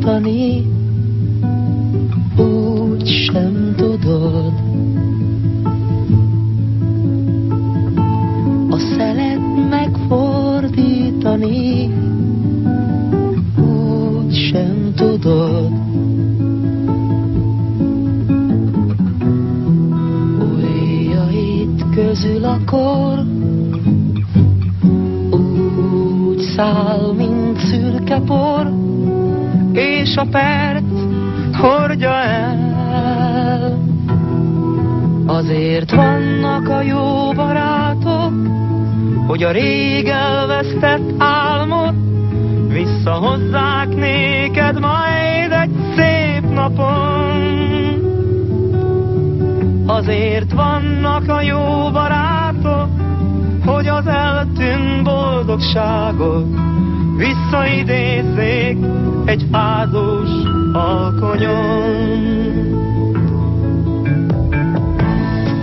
fordítani, úgy sem tudod. A szelet megfordítani, úgy sem tudod. Ujjait közül akkor úgy száll, mint szürke por, és a perc hordja el. Azért vannak a jó barátok, hogy a rég elvesztett álmot visszahozzák néked majd egy szép napon. Azért vannak a jó barátok, hogy az eltűnt boldogságot visszaidézzék egy fázós alkonyon.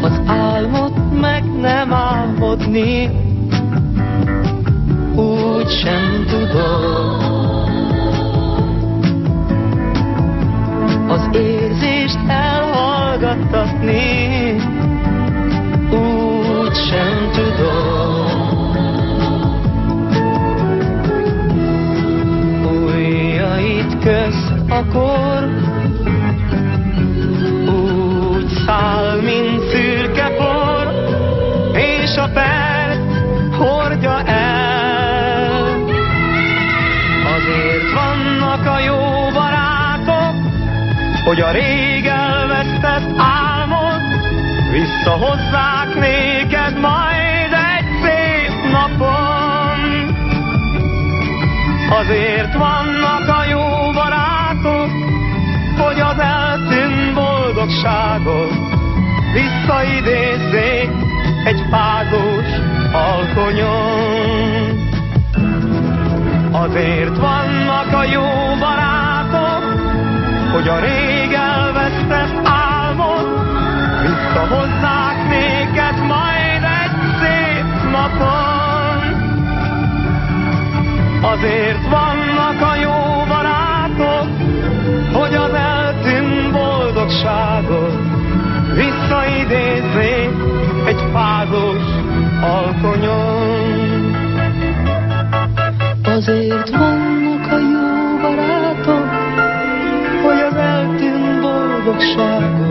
Az álmot meg nem álmodni, úgy sem tudod. Az érzést elhallgattatni, akkor, úgy száll, mint szürke por, és a perc hordja el. Azért vannak a jó barátok, hogy a rég elvesztett álmot visszahozzák néked majd egy szép napon. Azért vannak a Azért vannak a jó barátok, hogy a rég elvesztett álmot visszahozzák néked majd egy szép napon. Azért vannak a jó barátok, hogy az eltűnt Azért vannak a jó barátok, hogy az eltűnt boldogságot